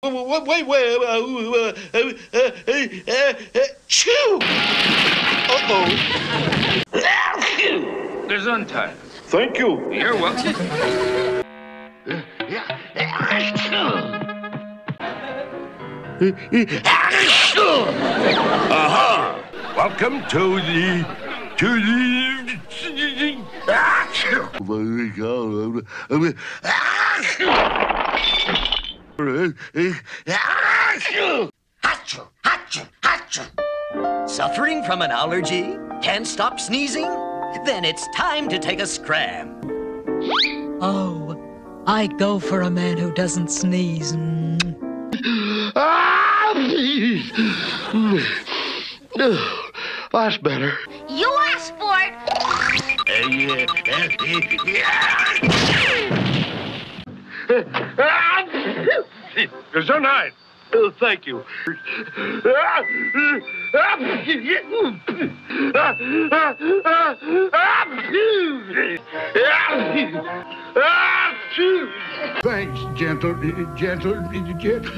Wait, wait, wait, uh, uh, uh, uh, uh, uh, chew! Uh-oh. Gesundheit. Thank you. You're welcome. Aha! Welcome to the to the Suffering from an allergy? Can't stop sneezing? Then it's time to take a scram. Oh, I go for a man who doesn't sneeze. That's better. You asked for it. Eh, eh, eh, Gesundheit. Oh, thank you. Thanks, gentle, gentle, gentle.